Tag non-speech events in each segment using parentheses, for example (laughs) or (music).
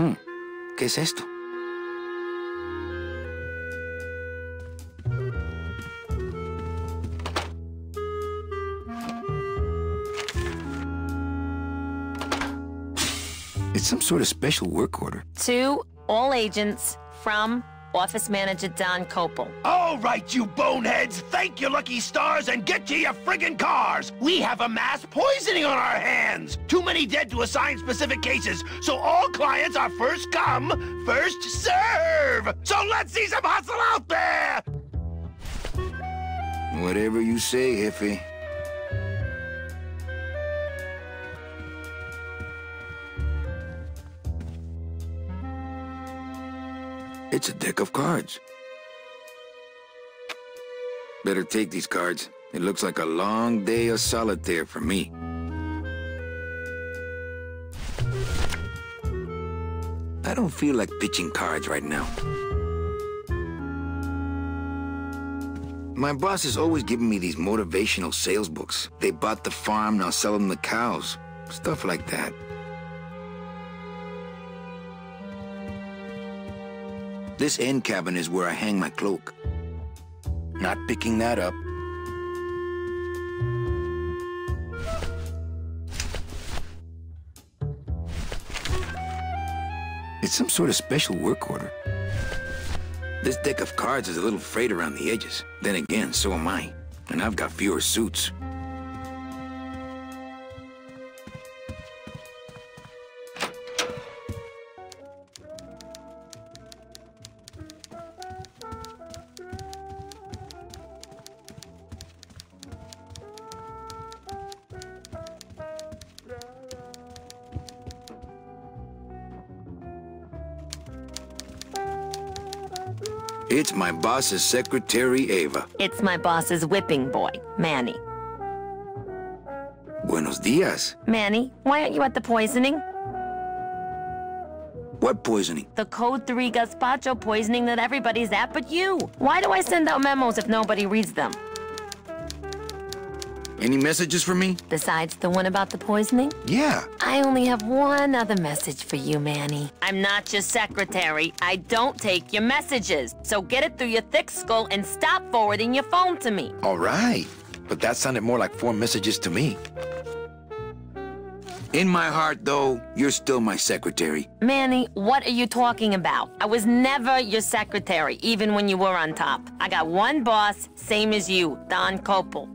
Hmm. ¿Qué es esto? It's some sort of special work order. To all agents from Office Manager Don Copal. All right, you boneheads, thank your lucky stars and get to your friggin' cars! We have a mass poisoning on our hands! Too many dead to assign specific cases, so all clients are first come, first serve! So let's see some hustle out there! Whatever you say, Jefe. It's a deck of cards. Better take these cards. It looks like a long day of solitaire for me. I don't feel like pitching cards right now. My boss is always giving me these motivational sales books. They bought the farm, now sell them the cows. Stuff like that. This end cabin is where I hang my cloak. Not picking that up. It's some sort of special work order. This deck of cards is a little frayed around the edges. Then again, so am I. And I've got fewer suits. It's my boss's secretary, Eva. It's my boss's whipping boy, Manny. Buenos dias. Manny, why aren't you at the poisoning? What poisoning? The Code 3 gazpacho poisoning that everybody's at but you. Why do I send out memos if nobody reads them? Any messages for me? Besides the one about the poisoning? Yeah. I only have one other message for you, Manny. I'm not your secretary. I don't take your messages. So get it through your thick skull and stop forwarding your phone to me. All right. But that sounded more like four messages to me. In my heart, though, you're still my secretary. Manny, what are you talking about? I was never your secretary, even when you were on top. I got one boss, same as you, Don Copal.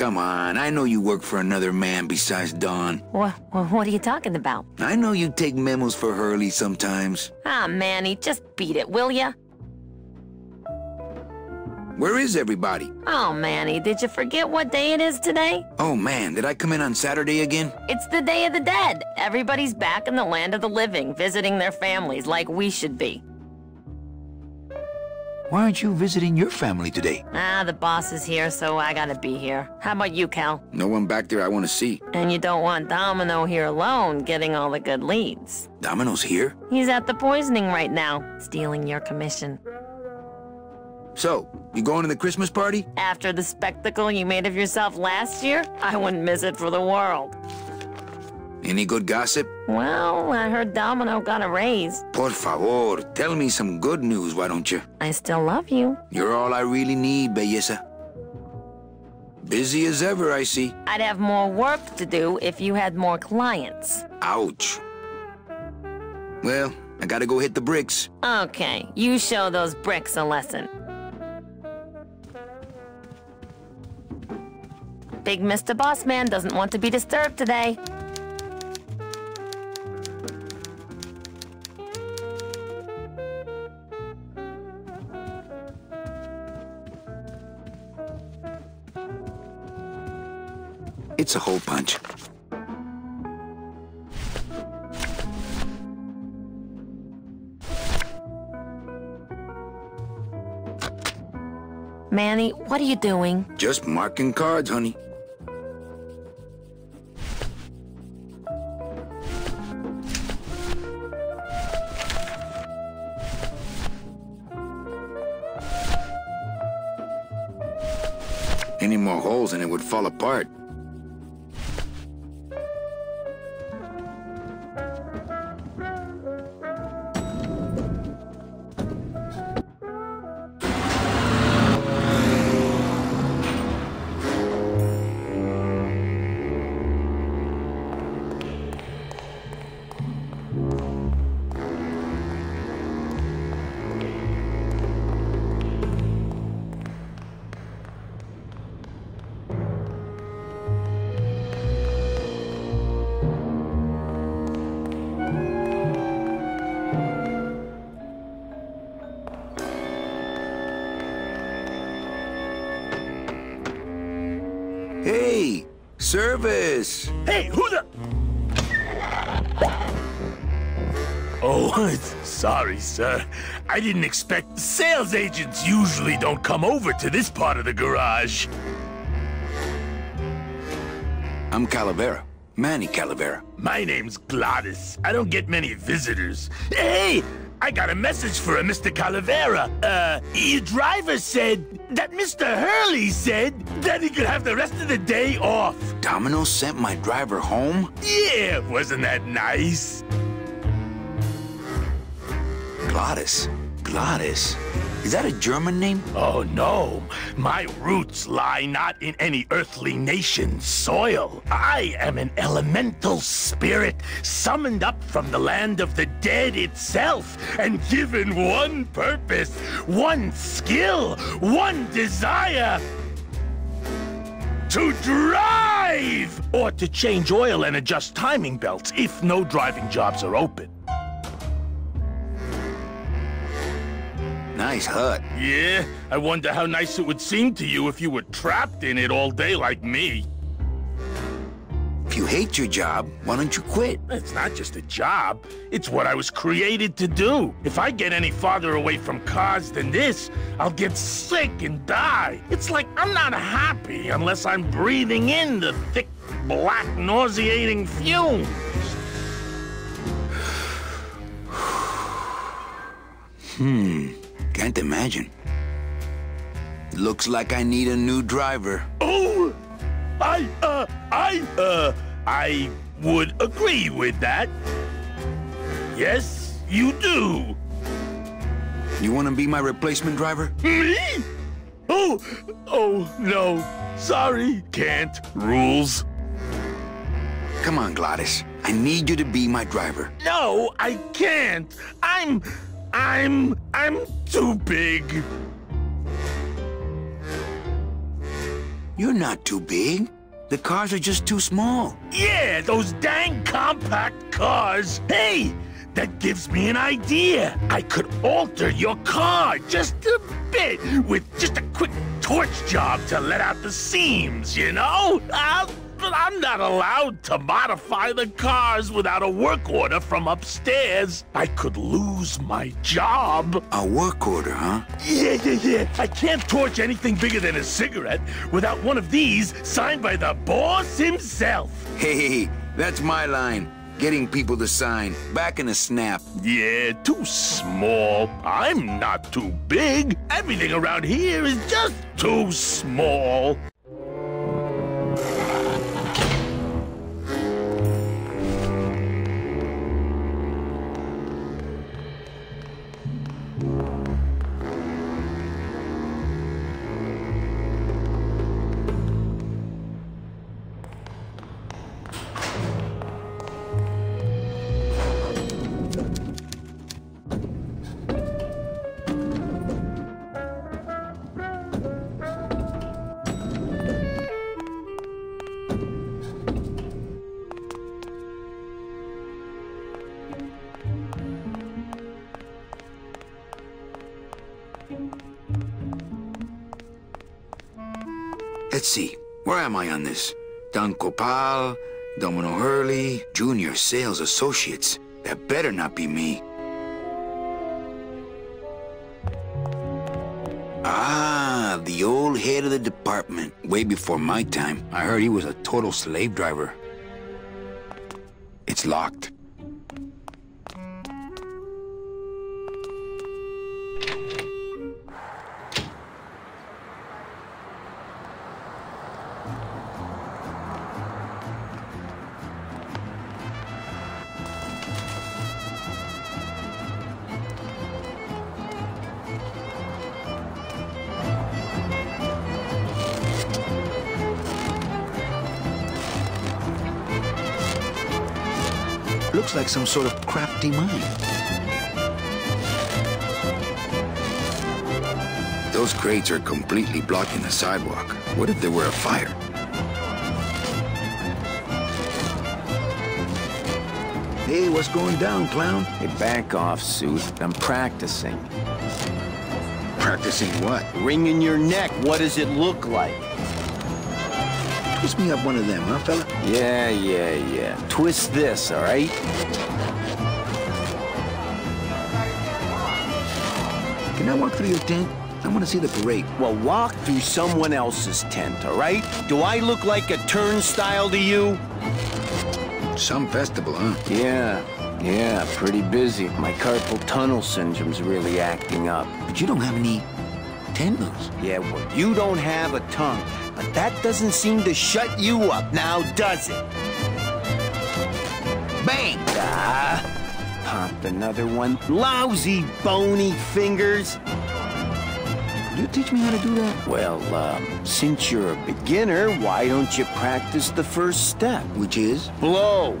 Come on, I know you work for another man besides Don. What, what are you talking about? I know you take memos for Hurley sometimes. Ah, Manny, just beat it, will ya? Where is everybody? Oh, Manny, did you forget what day it is today? Oh man, did I come in on Saturday again? It's the Day of the Dead. Everybody's back in the land of the living, visiting their families like we should be. Why aren't you visiting your family today? Ah, the boss is here, so I gotta be here. How about you, Cal? No one back there I want to see. And you don't want Domino here alone, getting all the good leads. Domino's here? He's at the poisoning right now, stealing your commission. So, you going to the Christmas party? After the spectacle you made of yourself last year, I wouldn't miss it for the world. Any good gossip? Well, I heard Domino got a raise. Por favor, tell me some good news, why don't you? I still love you. You're all I really need, belleza. Busy as ever, I see. I'd have more work to do if you had more clients. Ouch. Well, I gotta go hit the bricks. Okay, you show those bricks a lesson. Big Mr. Bossman doesn't want to be disturbed today. It's a hole punch. Manny, what are you doing? Just marking cards, honey. Any more holes and it would fall apart. Service. Hey, who the... Oh, (laughs) sorry, sir. I didn't expect... Sales agents usually don't come over to this part of the garage. I'm Calavera. Manny Calavera. My name's Glottis. I don't get many visitors. Hey, I got a message for a Mr. Calavera. Uh, your driver said that Mr. Hurley said that he could have the rest of the day off. Domino sent my driver home? Yeah, wasn't that nice? Gladys. Glottis. Is that a German name? Oh, no. My roots lie not in any earthly nation's soil. I am an elemental spirit summoned up from the land of the dead itself and given one purpose, one skill, one desire. To drive! Or to change oil and adjust timing belts if no driving jobs are open. Nice hut. Yeah, I wonder how nice it would seem to you if you were trapped in it all day like me. If you hate your job, why don't you quit? It's not just a job. It's what I was created to do. If I get any farther away from cars than this, I'll get sick and die. It's like I'm not happy unless I'm breathing in the thick, black, nauseating fumes. Hmm. Can't imagine. Looks like I need a new driver. Oh! I, uh, I, uh, I would agree with that. Yes, you do. You want to be my replacement driver? Me? Oh, oh, no. Sorry. Can't. Rules. Come on, Glottis. I need you to be my driver. No, I can't. I'm... I'm... I'm too big. You're not too big. The cars are just too small. Yeah, those dang compact cars. Hey, that gives me an idea. I could alter your car just a bit with just a quick torch job to let out the seams, you know? I'll but I'm not allowed to modify the cars without a work order from upstairs. I could lose my job. A work order, huh? Yeah, yeah, yeah. I can't torch anything bigger than a cigarette without one of these signed by the boss himself. Hey, that's my line. Getting people to sign. Back in a snap. Yeah, too small. I'm not too big. Everything around here is just too small. See. Where am I on this? Don Copal, Domino Hurley, Junior Sales Associates. That better not be me. Ah, the old head of the department. Way before my time. I heard he was a total slave driver. It's locked. Looks like some sort of crafty mine. Those crates are completely blocking the sidewalk. What if there were a fire? Hey, what's going down, clown? Hey, back off, Suit. I'm practicing. Practicing what? Ring in your neck, what does it look like? Twist me up one of them, huh, fella? Yeah, yeah, yeah. Twist this, all right? Can I walk through your tent? I want to see the parade. Well, walk through someone else's tent, all right? Do I look like a turnstile to you? Some festival, huh? Yeah, yeah, pretty busy. My carpal tunnel syndrome's really acting up. But you don't have any tendons. Yeah, well, you don't have a tongue, but that doesn't seem to shut you up now, does it? Bang! Ah, pop another one. Lousy bony fingers. You teach me how to do that? Well, um, since you're a beginner, why don't you practice the first step? Which is? Blow.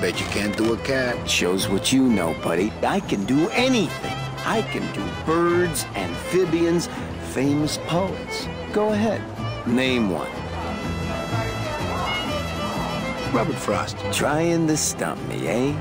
Bet you can't do a cat. Shows what you know, buddy. I can do anything. I can do birds, amphibians, famous poets. Go ahead. Name one. Robert Frost. Trying to stump me, eh?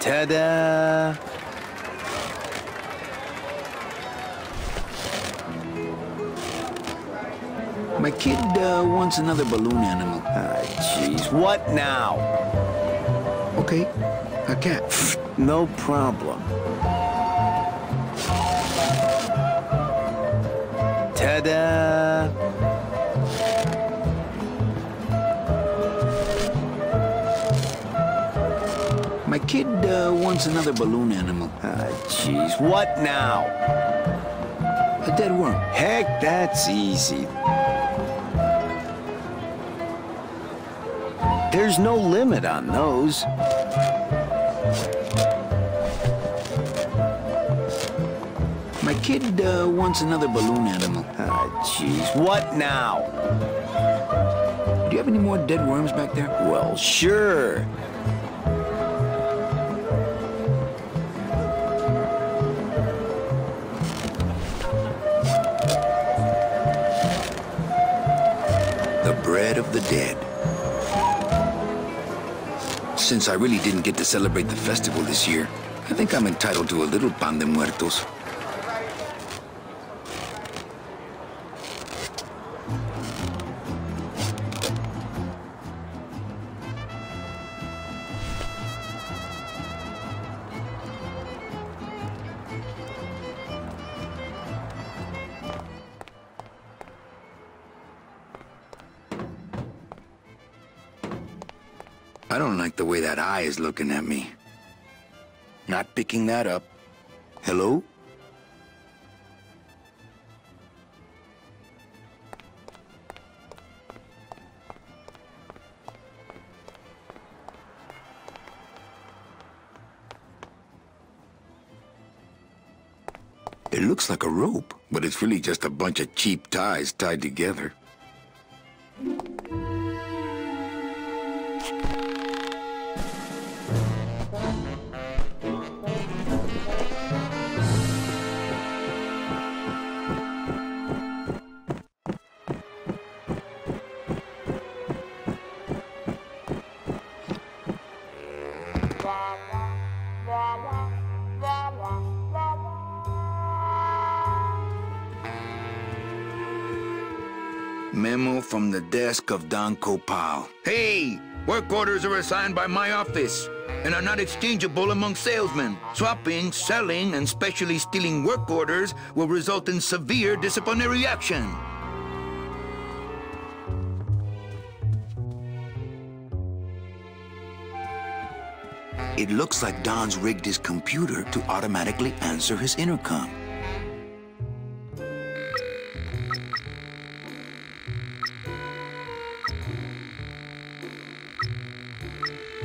Ta-da! My kid uh, wants another balloon animal. Ah, jeez. What now? Okay, a cat. No problem. Ta-da! My kid uh, wants another balloon animal. Ah, jeez. What now? A dead worm. Heck, that's easy. There's no limit on those. Kid uh, wants another balloon animal. Ah, jeez. What now? Do you have any more dead worms back there? Well, sure. The bread of the dead. Since I really didn't get to celebrate the festival this year, I think I'm entitled to a little pan de muertos. I don't like the way that eye is looking at me. Not picking that up. Hello? It looks like a rope, but it's really just a bunch of cheap ties tied together. From the desk of Don Copal. Hey! Work orders are assigned by my office and are not exchangeable among salesmen. Swapping, selling, and specially stealing work orders will result in severe disciplinary action. It looks like Don's rigged his computer to automatically answer his intercom.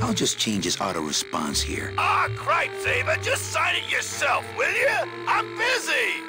I'll just change his auto response here. Ah, cripe, Saber, just sign it yourself, will you? I'm busy.